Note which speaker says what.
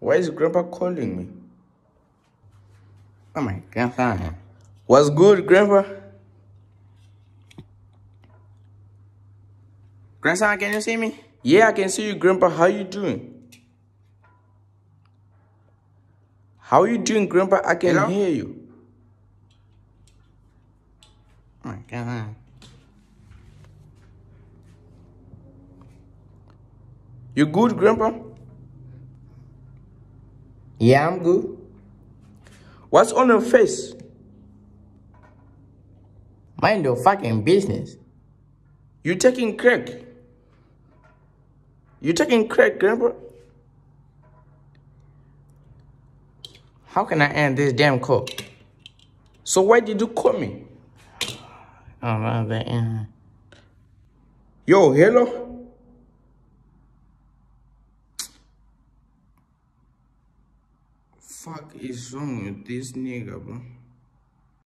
Speaker 1: Why is Grandpa calling me?
Speaker 2: Oh my God.
Speaker 1: What's good, Grandpa?
Speaker 2: Grandson, can you see me?
Speaker 1: Yeah, I can see you, Grandpa. How you doing? How you doing, Grandpa? I can
Speaker 2: Hello?
Speaker 1: hear you.
Speaker 2: Oh my God.
Speaker 1: You good, Grandpa?
Speaker 2: Yeah, I'm good.
Speaker 1: What's on your face?
Speaker 2: Mind your fucking business.
Speaker 1: You taking crack? You taking crack, Grandpa?
Speaker 2: How can I end this damn call?
Speaker 1: So why did you call me?
Speaker 2: Oh, that, uh,
Speaker 1: Yo, hello? Fuck is wrong with this nigga, bro?